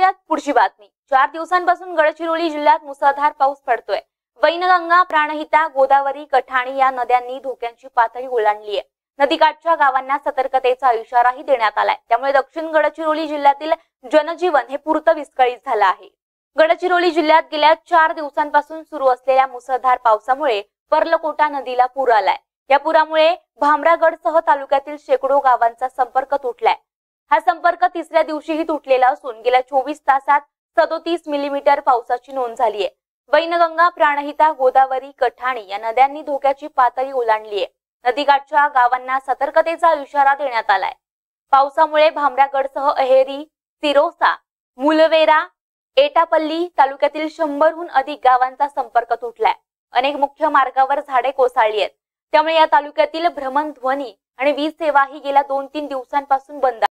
ऐकूयात पुढची बातमी. चार दिवसांपासून गडचिरोली जिल्ह्यात मुसळधार पाऊस पडतोय. वैनगंगा प्राणहिता गोदावरी कठाणी या नद्यांनी धोक्यांची पातळी ओलांडली आहे. नदीकाठच्या गावांना सतर्कतेचा इशाराही देण्यात आलाय. त्यामुळे दक्षिण गडचिरोली जिल्ह्यातील जनजीवन हे पुरत विस्कळीत झालं आहे. गडचिरोली जिल्ह्यात गेल्या चार दिवसांपासून सुरू असलेल्या मुसळधार पावसामुळे पर्लकोटा नदीला पूर आलाय. या पुरामुळे भामरागडसह तालुक्यातील शेकडो गावांचा संपर्क तुटलाय. हा संपर्क तिसऱ्या दिवशीही तुटलेला असून गेल्या चोवीस तासात सदोतीस मिलीमीटर पावसाची नोंद झाली आहे वैनगंगा प्राणहिता गोदावरी कठाणी या नद्यांनी धोक्याची पातळी ओलांडली आहे नदीकाठच्या गावांना सतर्कतेचा इशारा देण्यात आलाय. पावसामुळे भामरागडसह अहेरी सिरोसा मुलवेरा एटापल्ली तालुक्यातील शंभरहून अधिक गावांचा संपर्क तुटलाय. अनेक मुख्य मार्गावर झाडे कोसळली आहेत त्यामुळे या तालुक्यातील भ्रमणध्वनी आणि वीज सेवा ही गेल्या दोन तीन दिवसांपासून बंद